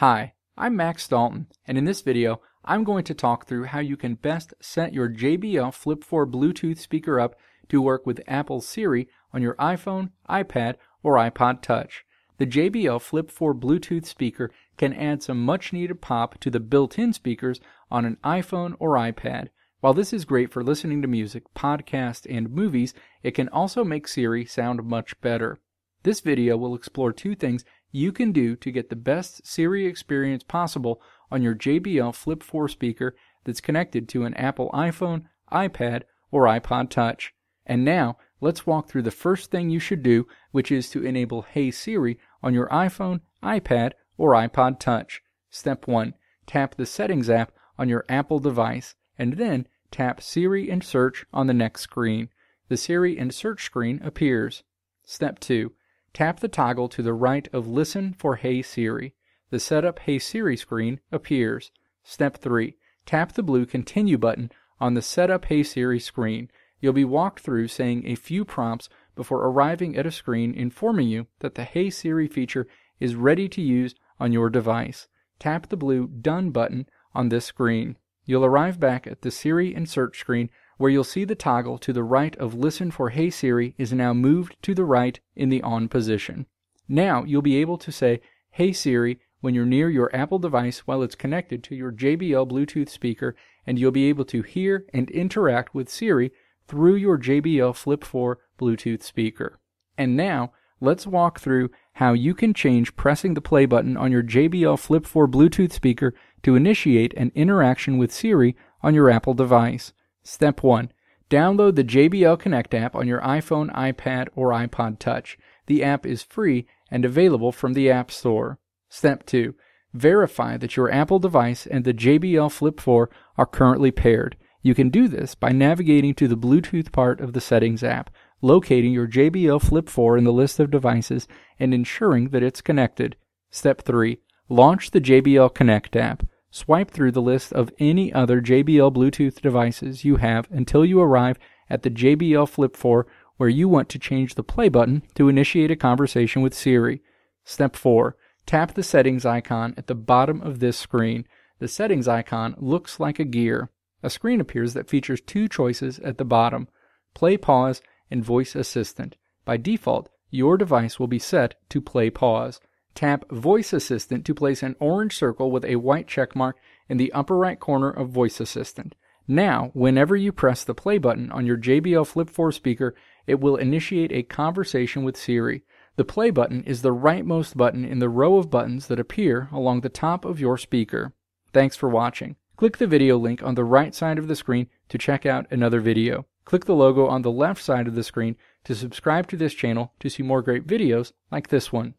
Hi, I'm Max Dalton, and in this video, I'm going to talk through how you can best set your JBL Flip 4 Bluetooth speaker up to work with Apple Siri on your iPhone, iPad, or iPod Touch. The JBL Flip 4 Bluetooth speaker can add some much needed pop to the built in speakers on an iPhone or iPad. While this is great for listening to music, podcasts, and movies, it can also make Siri sound much better. This video will explore two things you can do to get the best Siri experience possible on your JBL Flip 4 speaker that's connected to an Apple iPhone, iPad, or iPod Touch. And now, let's walk through the first thing you should do, which is to enable Hey Siri on your iPhone, iPad, or iPod Touch. Step 1. Tap the Settings app on your Apple device, and then tap Siri and Search on the next screen. The Siri and Search screen appears. Step 2. Tap the toggle to the right of Listen for Hey Siri. The Setup Hey Siri screen appears. Step 3. Tap the blue Continue button on the Setup Hey Siri screen. You'll be walked through saying a few prompts before arriving at a screen informing you that the Hey Siri feature is ready to use on your device. Tap the blue Done button on this screen. You'll arrive back at the Siri and Search screen where you'll see the toggle to the right of Listen for Hey Siri is now moved to the right in the on position. Now you'll be able to say Hey Siri when you're near your Apple device while it's connected to your JBL Bluetooth speaker, and you'll be able to hear and interact with Siri through your JBL Flip 4 Bluetooth speaker. And now, let's walk through how you can change pressing the play button on your JBL Flip 4 Bluetooth speaker to initiate an interaction with Siri on your Apple device. Step 1. Download the JBL Connect app on your iPhone, iPad, or iPod Touch. The app is free and available from the App Store. Step 2. Verify that your Apple device and the JBL Flip 4 are currently paired. You can do this by navigating to the Bluetooth part of the Settings app, locating your JBL Flip 4 in the list of devices, and ensuring that it's connected. Step 3. Launch the JBL Connect app. Swipe through the list of any other JBL Bluetooth devices you have until you arrive at the JBL Flip 4 where you want to change the play button to initiate a conversation with Siri. Step 4. Tap the settings icon at the bottom of this screen. The settings icon looks like a gear. A screen appears that features two choices at the bottom Play Pause and Voice Assistant. By default, your device will be set to Play Pause. Tap Voice Assistant to place an orange circle with a white check mark in the upper right corner of Voice Assistant. Now, whenever you press the play button on your JBL Flip 4 speaker, it will initiate a conversation with Siri. The play button is the rightmost button in the row of buttons that appear along the top of your speaker. Thanks for watching. Click the video link on the right side of the screen to check out another video. Click the logo on the left side of the screen to subscribe to this channel to see more great videos like this one.